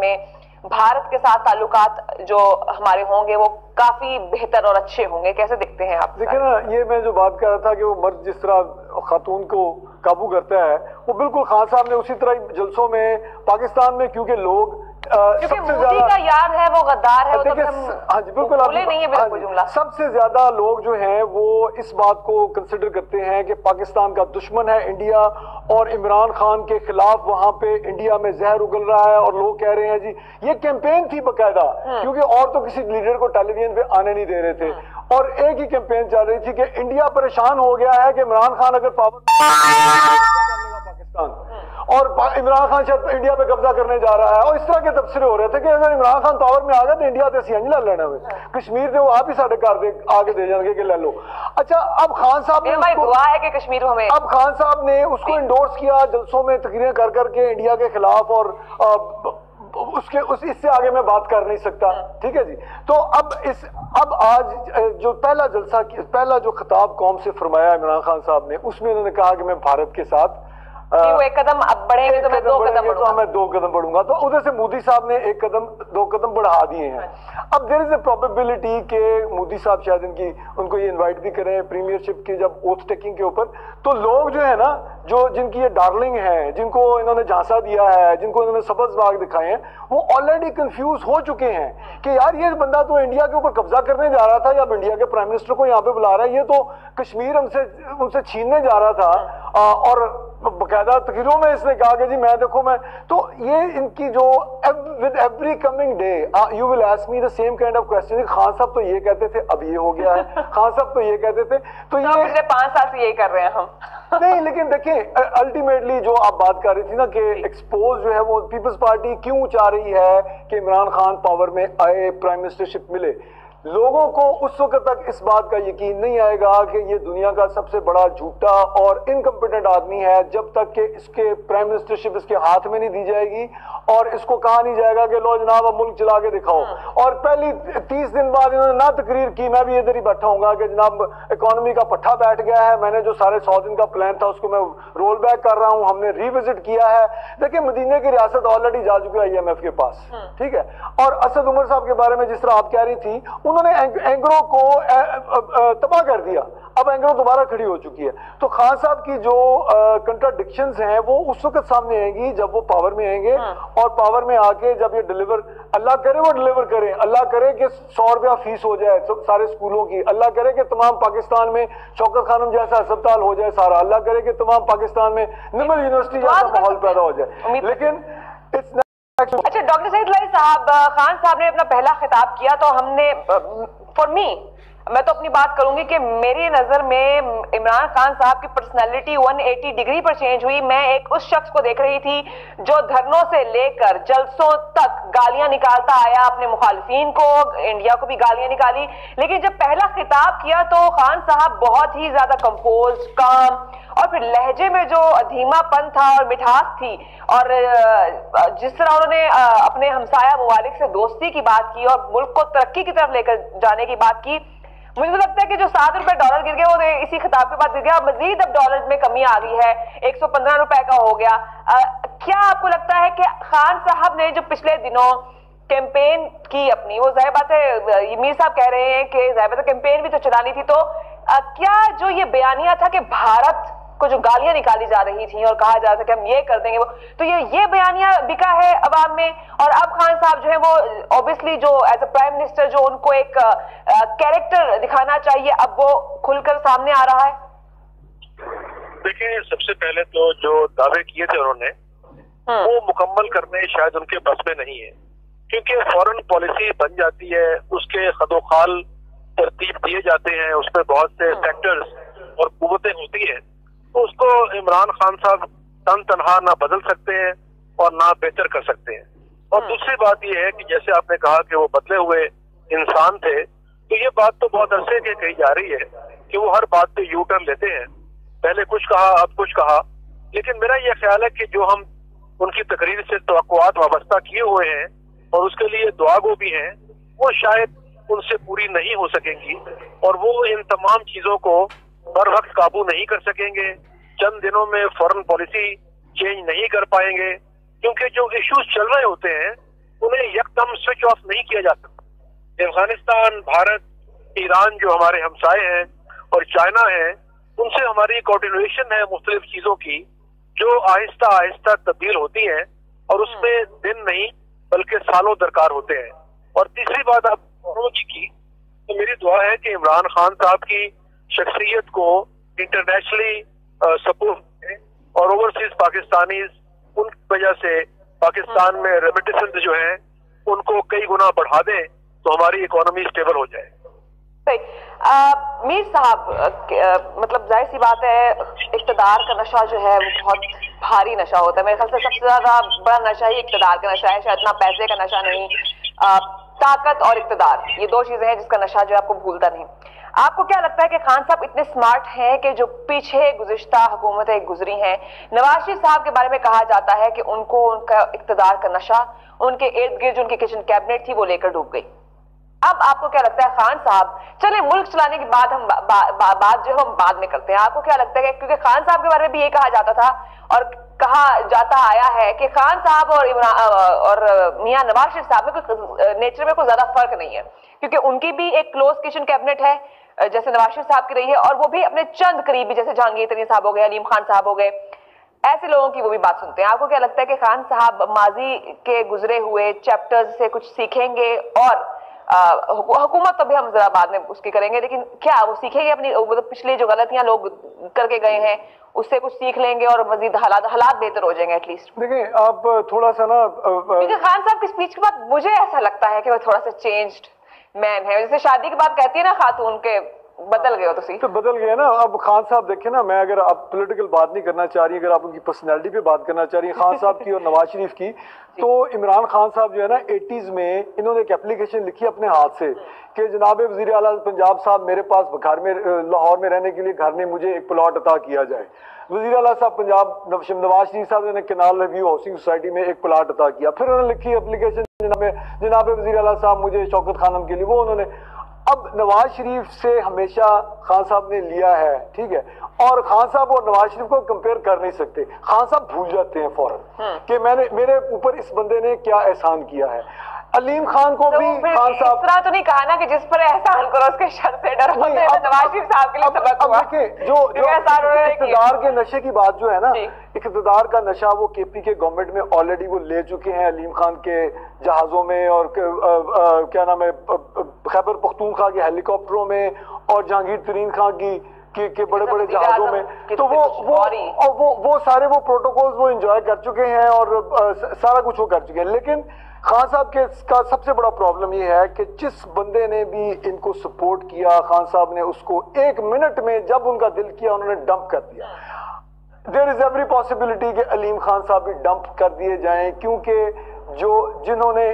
میں بھارت کے ساتھ تعلقات جو ہمارے ہوں گے وہ کافی بہتر اور اچھے ہوں گے۔ کیسے دیکھتے ہیں آپ؟ دیکھیں نا، یہ میں جو بات کر رہا تھا کہ وہ مرد جس طرح خاتون کو قابو کرتا ہے، وہ بالکل خان صاحب نے اسی طرح جلسوں میں، پاکستان میں، کیونکہ لوگ کیونکہ مودی کا یار ہے وہ غدار ہے ہاں جی نہیں ہے ہاں بالکل جی، جملہ۔ سب سے زیادہ لوگ جو ہیں وہ اس بات کو کنسیڈر کرتے ہیں کہ پاکستان کا دشمن ہے انڈیا اور عمران خان کے خلاف وہاں پہ انڈیا میں زہر اگل رہا ہے اور لوگ کہہ رہے ہیں جی یہ کیمپین تھی باقاعدہ۔ کیونکہ اور تو کسی لیڈر کو ٹیلی ویژن پہ آنے نہیں دے رہے تھے۔ اور ایک ہی کیمپین چل رہی تھی کہ انڈیا پریشان ہو گیا ہے کہ عمران خان اگر پاور پاکستان۔ اور عمران خان شاید انڈیا پہ قبضہ کرنے جا رہا ہے اور اس طرح کے تبصرے ہو رہے تھے کہ اگر عمران خان پاور میں آ گیا تو انڈیا تے سی انجلا لینا ہوئے۔ کشمیر سے وہ آپ ہی ساڑھے کار دے آگے دے جان گے کہ لے لو۔ اچھا اب خان صاحب نے ہماری دعا ہے کہ کشمیر ہمیں اب خان صاحب نے اس کو انڈورس کیا جلسوں میں تقریریں کر کر کے انڈیا کے خلاف اور اس کے اس اس سے آگے میں بات کر نہیں سکتا۔ ٹھیک ہے جی؟ تو اب اس اب آج جو پہلا جلسہ پہلا جو خطاب قوم سے فرمایا عمران خان صاحب نے اس میں انہوں نے کہا کہ میں بھارت کے ساتھ ایک قدم اب بڑھیں گے تو میں دو قدم بڑھوں گا۔ میں دو قدم بڑھوں گا۔ تو ادھر سے مودی صاحب نے ایک قدم دو قدم بڑھا دیے ہیں۔ اب دیر از اے پروبیبلٹی کہ مودی صاحب شاید ان کی ان کو یہ انوائٹ بھی کریں پریمیئر شپ کی جب اوتھ ٹیکنگ کے اوپر۔ تو لوگ جو ہے نا جو جن کی یہ ڈارلنگ ہیں جن کو انہوں نے جھانسا دیا ہے جن کو انہوں نے سبز باغ دکھائے ہیں وہ آلریڈی کنفیوز ہو چکے ہیں کہ یار یہ بندہ تو انڈیا کے اوپر قبضہ کرنے جا رہا تھا یا اب انڈیا کے پرائم منسٹر کو یہاں پہ بلا رہا ہے یہ تو کشمیر ہم سے ان سے چھیننے جا رہا تھا۔ اور باقاعدہ تقریروں میں اس نے کہا کہ جی میں دیکھو میں تو یہ ان کی جو with every coming day you will ask me the same kind of question Khan صاحب تو یہ کہتے تھے اب یہ ہو گیا ہے۔ خان صاحب تو یہ کہتے تھے۔ تو یہ پانچ سال سے یہی کر رہے ہیں ہم۔ نہیں لیکن دیکھیں الٹیمیٹلی جو آپ بات کر رہی تھی نا کہ ایکسپوز جو ہے وہ پیپلز پارٹی کیوں چاہ رہی ہے کہ عمران خان پاور میں آئے پرائم منسٹرشپ ملے؟ لوگوں کو اس وقت تک اس بات کا یقین نہیں آئے گا کہ یہ دنیا کا سب سے بڑا جھوٹا اور انکمپیٹنٹ آدمی ہے جب تک کہ اس کے پرائم منسٹرشپ اس کے ہاتھ میں نہیں دی جائے گی اور اس کو کہا نہیں جائے گا کہ لو جناب اب ملک چلا کے دکھاؤ۔ اور پہلی تیس دن بعد انہوں نے نہ تقریر کی میں بھی ادھر ہی بیٹھا ہوں گا کہ جناب اکانومی کا پٹھا بیٹھ گیا ہے۔ میں نے جو سارے سو دن کا پلان تھا اس کو میں رول بیک کر رہا ہوں۔ ہم نے ری وزٹ کیا ہے۔ دیکھیں مدینہ کی ریاست آلریڈی جا چکی ہے آئی ایم ایف کے پاس۔ ٹھیک ہے۔ اور اسد عمر صاحب کے بارے میں جس طرح آپ کہہ رہی تھی انہوں نے اینگرو کو تباہ کر دیا۔ اب اینگرو دوبارہ کھڑی ہو چکی ہے۔ تو خان صاحب کی جو کنٹراڈکشنز ہیں وہ اس وقت سامنے آئیں گی جب وہ پاور میں آئیں گے۔ اور پاور میں آ کے جب یہ ڈلیور اللہ کرے وہ ڈلیور کریں اللہ کرے کہ سو روپیہ فیس ہو جائے سارے سکولوں کی۔ اللہ کرے کہ تمام پاکستان میں شوکت خانم جیسا اسپتال ہو جائے سارا۔ اللہ کرے کہ تمام پاکستان میں نمل یونیورسٹی جیسا ماحول پیدا ہو جائے۔ لیکن اچھا،, اچھا ڈاکٹر سعید لائی صاحب، خان صاحب نے اپنا پہلا خطاب کیا تو ہم نے فار می میں تو اپنی بات کروں گی کہ میری نظر میں عمران خان صاحب کی پرسنالٹی ون ایٹی ڈگری پر چینج ہوئی۔ میں ایک اس شخص کو دیکھ رہی تھی جو دھرنوں سے لے کر جلسوں تک گالیاں نکالتا آیا اپنے مخالفین کو، انڈیا کو بھی گالیاں نکالی۔ لیکن جب پہلا خطاب کیا تو خان صاحب بہت ہی زیادہ کمپوز کام اور پھر لہجے میں جو دھیما پن تھا اور مٹھاس تھی اور جس طرح انہوں نے اپنے ہمسایہ ممالک سے دوستی کی بات کی اور ملک کو ترقی کی طرف لے کر جانے کی بات کی مجھے لگتا ہے کہ جو سات روپے ڈالر گر گیا وہ اسی خطاب کے بعد گر گیا۔ مزید اب ڈالر میں کمی آ گئی ہے۔ ایک سو پندرہ روپے کا ہو گیا۔ کیا آپ کو لگتا ہے کہ خان صاحب نے جو پچھلے دنوں کیمپین کی اپنی، وہ ظاہر بات ہے میر صاحب کہہ رہے ہیں کہ ظاہر بات ہے کیمپین بھی تو چلانی تھی۔ تو کیا جو یہ بیانیہ تھا کہ بھارت کو جو گالیاں نکالی جا رہی تھیں اور کہا جا رہا تھا کہ ہم یہ کر دیں گے وہ۔ تو یہ یہ بیانیہ بکا ہے عوام میں۔ اور اب خان صاحب جو ہے وہ اوبیسلی جو ایز اے پرائم منسٹر جو ان کو ایک کیریکٹر دکھانا چاہیے اب وہ کھل کر سامنے آ رہا ہے۔ دیکھیں سب سے پہلے تو جو دعوے کیے تھے انہوں نے وہ مکمل کرنے شاید ان کے بس میں نہیں ہے۔ کیونکہ فورن پالیسی بن جاتی ہے اس کے خد و خال ترتیب دیے جاتے ہیں اس میں بہت سے سیکٹرز اور قوتیں ہوتی ہیں۔ تو اس کو عمران خان صاحب تن تنہا نہ بدل سکتے ہیں اور نہ بہتر کر سکتے ہیں۔ اور دوسری بات یہ ہے کہ جیسے آپ نے کہا کہ وہ بدلے ہوئے انسان تھے تو یہ بات تو بہت عرصے کی کہی جا رہی ہے کہ وہ ہر بات پہ یو ٹرن لیتے ہیں۔ پہلے کچھ کہا اب کچھ کہا۔ لیکن میرا یہ خیال ہے کہ جو ہم ان کی تقریر سے توقعات وابستہ کیے ہوئے ہیں اور اس کے لیے دعا گو بھی ہیں وہ شاید ان سے پوری نہیں ہو سکیں گی۔ اور وہ ان تمام چیزوں کو بر وقت قابو نہیں کر سکیں گے۔ چند دنوں میں فورن پالیسی چینج نہیں کر پائیں گے۔ کیونکہ جو ایشوز چل رہے ہوتے ہیں، انہیں یکدم سوئچ آف نہیں کیا جا سکتا۔ افغانستان، بھارت، ایران جو ہمارے ہمسائے ہیں اور چائنا ہے ان سے ہماری کوڈینیشن ہے مختلف چیزوں کی، جو آہستہ آہستہ تبدیل ہوتی ہیں اور اس میں دن نہیں، بلکہ سالوں درکار ہوتے ہیں۔ اور تیسری بات آپ کی کی، تو میری دعا ہے کہ عمران خان صاحب کی شخصیت کو انٹرنیشنلی سپورٹ اور اوورسیز پاکستانیز ان کی وجہ سے پاکستان میں ریمیٹیسنس جو ہیں، ان کو کئی گنا بڑھا دیں تو ہماری اکانومی اسٹیبل ہو جائے۔ میر صاحب مطلب ظاہر سی بات ہے، اقتدار کا نشہ جو ہے، وہ بہت بھاری نشہ ہوتا ہے۔ میرے خیال سے سب سے زیادہ بڑا نشہ ہی اقتدار کا نشہ ہے، شاید اتنا پیسے کا نشہ نہیں۔ طاقت اور اقتدار، یہ دو چیزیں ہیں جس کا نشہ جو ہے، آپ کو بھولتا نہیں۔ آپ کو کیا لگتا ہے کہ خان صاحب اتنے سمارٹ ہیں کہ جو پیچھے گزشتہ حکومتیں گزری ہیں، نواز شریف صاحب کے بارے میں کہا جاتا ہے کہ ان کو ان کا اقتدار کا نشہ، ان کے ارد گرد جو ان کی کچن کیبنٹ تھی، وہ لے کر ڈوب گئی۔ اب آپ کو کیا لگتا ہے خان صاحب؟ چلے ملک چلانے کے بعد ہم بات جو ہے ہم بعد میں کرتے ہیں۔ آپ کو کیا لگتا ہے کیونکہ خان صاحب کے بارے میں بھی یہ کہا جاتا تھا اور کہا جاتا آیا ہے کہ خان صاحب اور اور میاں نواز شریف صاحب میں نیچر میں کوئی زیادہ فرق نہیں ہے۔ کیونکہ ان کی بھی ایک کلوز کچن کیبنٹ ہے، جیسے نواز شریف صاحب کی رہی ہے، اور وہ بھی اپنے چند قریبی، جیسے جہانگیر ترین صاحب ہو گئے، علیم خان صاحب ہو گئے۔ ایسے لوگوں کی وہ بھی بات سنتے ہیں۔ آپ کو کیا لگتا ہے کہ خان صاحب ماضی کے گزرے ہوئے چیپٹر سے کچھ سیکھیں گے اور حکومت تو بھی ہم ذرا بعد میں اس کی کریں گے لیکن کیا وہ سیکھیں گے اپنی مطلب پچھلی جو غلطیاں لوگ کر کے گئے ہیں اس سے کچھ سیکھ لیں گے اور مزید حالات حالات بہتر ہو جائیں گے ایٹ لیسٹ دیکھیں آپ تھوڑا سا نا کیونکہ خان صاحب کی اسپیچ کے بعد مجھے ایسا لگتا ہے کہ وہ تھوڑا سا چینجڈ مین ہے۔ جیسے شادی کے بعد کہتی ہے نا خاتون کے بدل گئے ہو تو تو بدل گئے نا۔ اب خان صاحب دیکھیں نا، میں اگر آپ پولیٹیکل بات نہیں کرنا چاہ رہی اگر آپ ان کی پرسنالٹی پہ بات کرنا چاہ رہی ہیں، خان صاحب کی اور نواز شریف کی، تو عمران خان صاحب جو ہے نا ایٹیز میں انہوں نے ایک اپلیکیشن لکھی اپنے ہاتھ سے کہ جناب وزیر اعلیٰ پنجاب صاحب میرے پاس گھر میں لاہور میں رہنے کے لیے گھر نے مجھے ایک پلاٹ عطا کیا جائے۔ وزیر اعلیٰ صاحب پنجاب نواز شریف صاحب نے کنال ریویو ہاؤسنگ سوسائٹی میں ایک پلاٹ عطا کیا۔ پھر انہوں نے لکھی اپلیکیشن جناب جناب وزیر اعلیٰ صاحب مجھے شوکت خانم کے لیے، وہ انہوں نے اب نواز شریف سے ہمیشہ خان صاحب نے لیا ہے ٹھیک ہے۔ اور خان صاحب اور نواز شریف کو کمپیئر کر نہیں سکتے۔ خان صاحب بھول جاتے ہیں فوراً کہ میں نے میرے اوپر اس بندے نے کیا احسان کیا ہے۔ علیم خان کو بھی خان صاحب اس طرح تو نہیں کہا نا کہ جس پر احسان کرو اس کے شر سے ڈر ہوتے ہیں نواز شریف صاحب کے لیے سبق ہوا۔ جو اقتدار کے نشے کی بات جو ہے نا جی۔ اقتدار کا نشہ وہ کے پی کے گورنمنٹ میں آلریڈی وہ لے چکے ہیں۔ علیم خان کے جہازوں میں اور کیا نام ہے خیبر پختونخوا کے ہیلی کاپٹروں میں اور جہانگیر ترین خان کی کے بڑے بڑے جہازوں میں۔ تو وہ وہ وہ سارے وہ پروٹوکولز وہ انجوائے کر چکے ہیں اور سارا کچھ وہ کر چکے ہیں۔ لیکن خان صاحب کے کا سب سے بڑا پرابلم یہ ہے کہ جس بندے نے بھی ان کو سپورٹ کیا خان صاحب نے اس کو ایک منٹ میں جب ان کا دل کیا انہوں نے ڈمپ کر دیا۔ دیر از ایوری پاسبلٹی کہ علیم خان صاحب بھی ڈمپ کر دیے جائیں کیونکہ جو جنہوں نے